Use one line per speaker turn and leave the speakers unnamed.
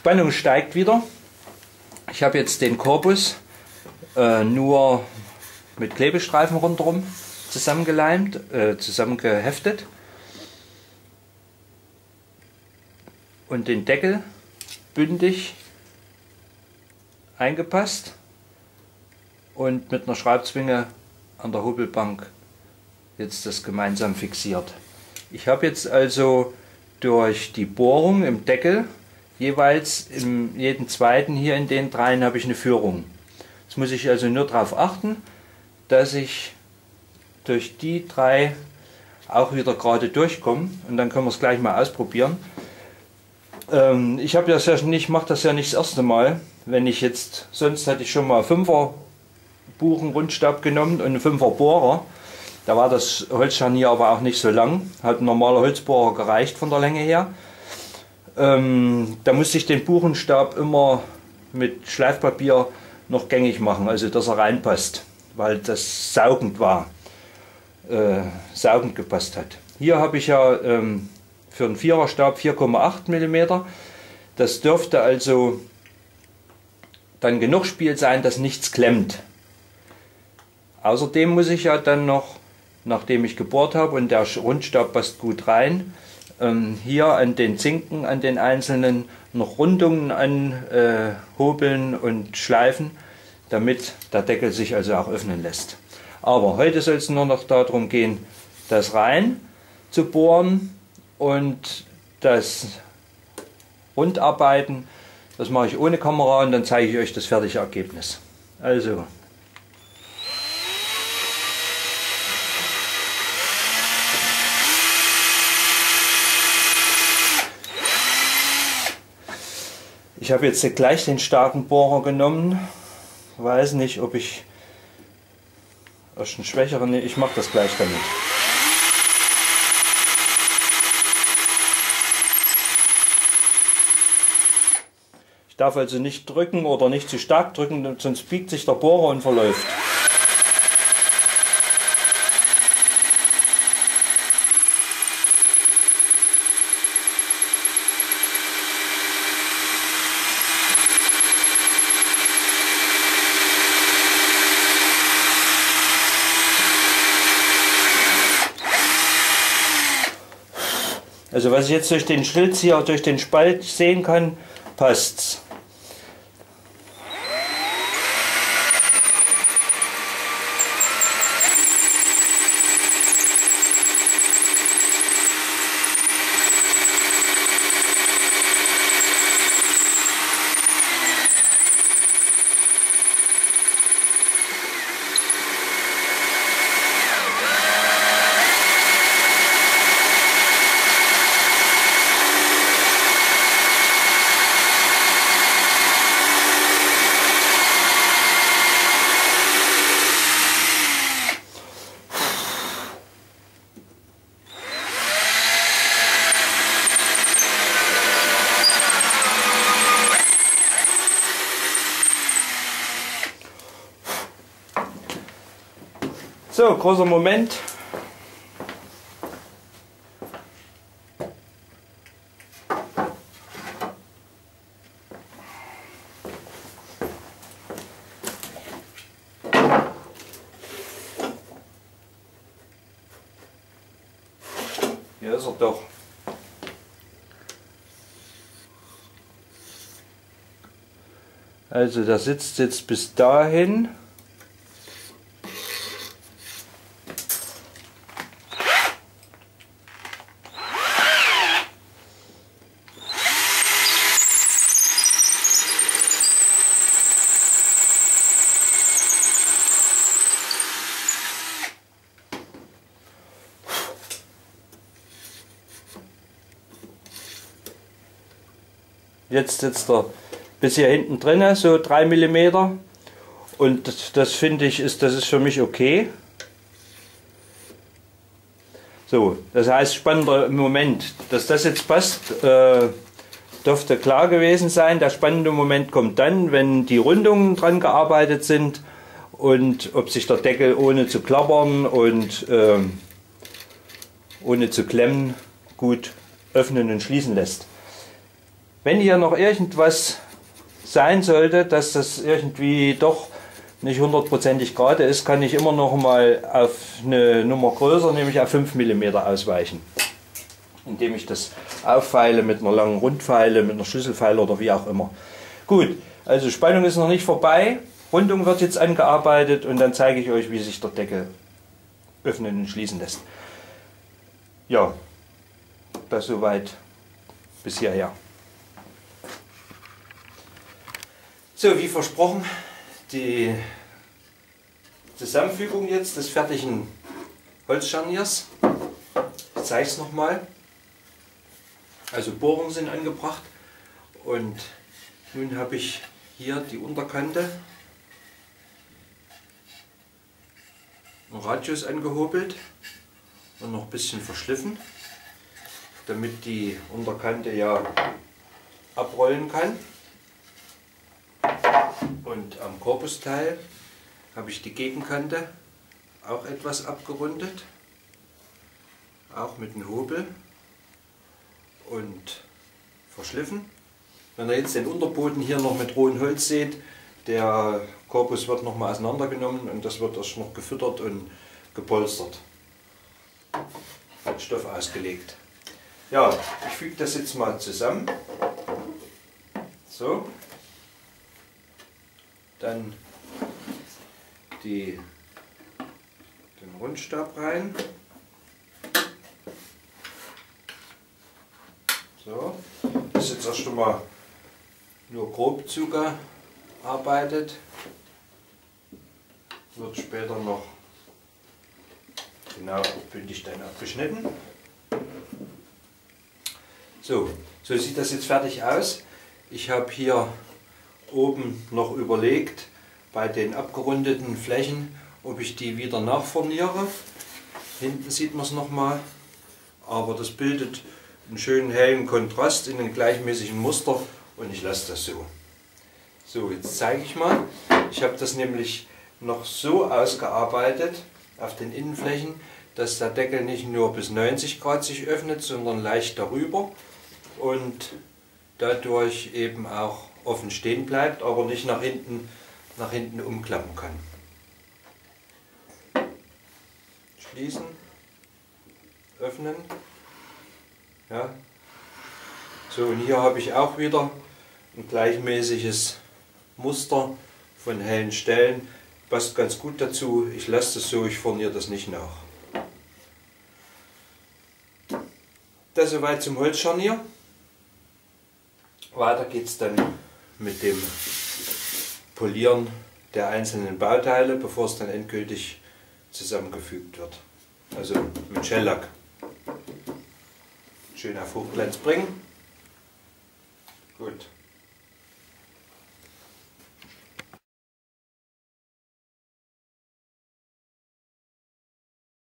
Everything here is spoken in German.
Spannung steigt wieder. Ich habe jetzt den Korpus äh, nur mit Klebestreifen rundherum zusammengeleimt, äh, zusammengeheftet. Und den Deckel bündig eingepasst und mit einer Schraubzwinge an der Hobelbank jetzt das gemeinsam fixiert. Ich habe jetzt also durch die Bohrung im Deckel jeweils in jedem zweiten hier in den dreien habe ich eine Führung. Jetzt muss ich also nur darauf achten, dass ich durch die drei auch wieder gerade durchkomme und dann können wir es gleich mal ausprobieren. Ähm, ich habe das ja nicht, mache das ja nicht das erste Mal. Wenn ich jetzt, sonst hätte ich schon mal Fünfer Buchen Rundstab genommen und einen Fünfer Bohrer. Da war das Holzscharnier aber auch nicht so lang, hat ein normaler Holzbohrer gereicht von der Länge her. Ähm, da musste ich den Buchenstab immer mit Schleifpapier noch gängig machen, also dass er reinpasst, weil das saugend war, äh, saugend gepasst hat. Hier habe ich ja ähm, für einen Viererstab 4,8 mm. Das dürfte also dann genug Spiel sein, dass nichts klemmt. Außerdem muss ich ja dann noch, nachdem ich gebohrt habe und der Rundstab passt gut rein, ähm, hier an den Zinken, an den einzelnen Rundungen anhobeln äh, und schleifen, damit der Deckel sich also auch öffnen lässt. Aber heute soll es nur noch darum gehen, das rein zu bohren und das Rundarbeiten, das mache ich ohne Kamera und dann zeige ich euch das fertige Ergebnis. Also Ich habe jetzt gleich den starken Bohrer genommen. Weiß nicht, ob ich einen schwächeren. Ich mache das gleich damit. Ich darf also nicht drücken oder nicht zu stark drücken, sonst biegt sich der Bohrer und verläuft. Also was ich jetzt durch den Schlitz hier, durch den Spalt sehen kann, passt's. So, großer Moment. Hier ist er doch. Also der sitzt jetzt bis dahin. Jetzt sitzt er bis hier hinten drin, so 3 mm. Und das, das finde ich, ist, das ist für mich okay. So, das heißt spannender Moment, dass das jetzt passt, äh, dürfte klar gewesen sein. Der spannende Moment kommt dann, wenn die Rundungen dran gearbeitet sind und ob sich der Deckel ohne zu klappern und äh, ohne zu klemmen gut öffnen und schließen lässt. Wenn hier noch irgendwas sein sollte, dass das irgendwie doch nicht hundertprozentig gerade ist, kann ich immer noch mal auf eine Nummer größer, nämlich auf 5 mm ausweichen. Indem ich das auffeile mit einer langen Rundpfeile, mit einer Schlüsselpfeile oder wie auch immer. Gut, also Spannung ist noch nicht vorbei. Rundung wird jetzt angearbeitet und dann zeige ich euch, wie sich der Deckel öffnen und schließen lässt. Ja, das soweit bis hierher. So, wie versprochen, die Zusammenfügung jetzt des fertigen Holzscharniers. Ich zeige es nochmal. Also Bohrungen sind angebracht und nun habe ich hier die Unterkante Radius angehobelt und noch ein bisschen verschliffen, damit die Unterkante ja abrollen kann. Und am Korpusteil habe ich die Gegenkante auch etwas abgerundet, auch mit dem Hobel und verschliffen. Wenn ihr jetzt den Unterboden hier noch mit rohem Holz seht, der Korpus wird nochmal auseinandergenommen und das wird erst noch gefüttert und gepolstert. Hat Stoff ausgelegt. Ja, ich füge das jetzt mal zusammen. So. Dann die, den Rundstab rein. So. Das ist jetzt erst einmal nur grob zugearbeitet. Wird später noch genau bündig dann abgeschnitten. So, so sieht das jetzt fertig aus. Ich habe hier oben noch überlegt, bei den abgerundeten Flächen, ob ich die wieder nachforniere. Hinten sieht man es nochmal, aber das bildet einen schönen hellen Kontrast in einem gleichmäßigen Muster und ich lasse das so. So, jetzt zeige ich mal. Ich habe das nämlich noch so ausgearbeitet auf den Innenflächen, dass der Deckel nicht nur bis 90 Grad sich öffnet, sondern leicht darüber und dadurch eben auch offen stehen bleibt, aber nicht nach hinten, nach hinten umklappen kann. Schließen, öffnen. Ja. So, und hier habe ich auch wieder ein gleichmäßiges Muster von hellen Stellen. Passt ganz gut dazu. Ich lasse das so, ich forniere das nicht nach. Das soweit zum Holzscharnier. Weiter geht es dann mit dem Polieren der einzelnen Bauteile, bevor es dann endgültig zusammengefügt wird. Also mit Shellack. Schön auf Hochglanz bringen. Gut.